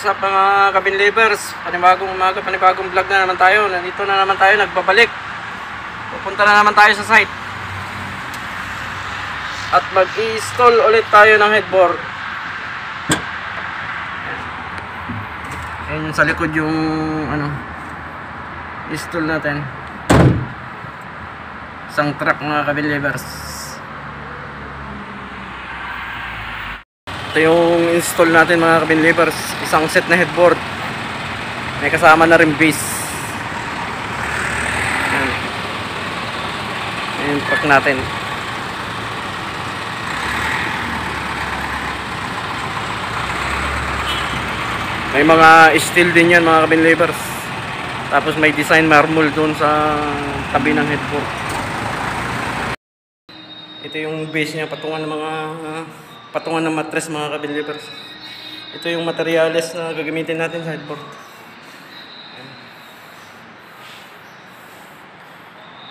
What's up mga kabinlivers? Panibagong umaga, panibagong vlog na naman tayo. Nandito na naman tayo, nagbabalik. Pupunta na naman tayo sa site. At mag-install ulit tayo ng headboard. Ayan yung sa likod yung ano install natin. Isang truck mga kabinlivers. Ito yung install natin mga kabinlivers. Isang set na headboard. May kasama na rin base. Ayan yung truck natin. May mga steel din yan mga kabinlivers. Tapos may design marble doon sa tabi ng headboard. Ito yung base niya patungan ng mga patungan ng mattress mga kabinlivers. Ito yung materyales na gagamitin natin sa headboard.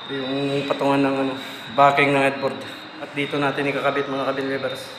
Ito yung patungan ng ano, backing ng headboard. At dito natin ikakabit mga kabinlivers.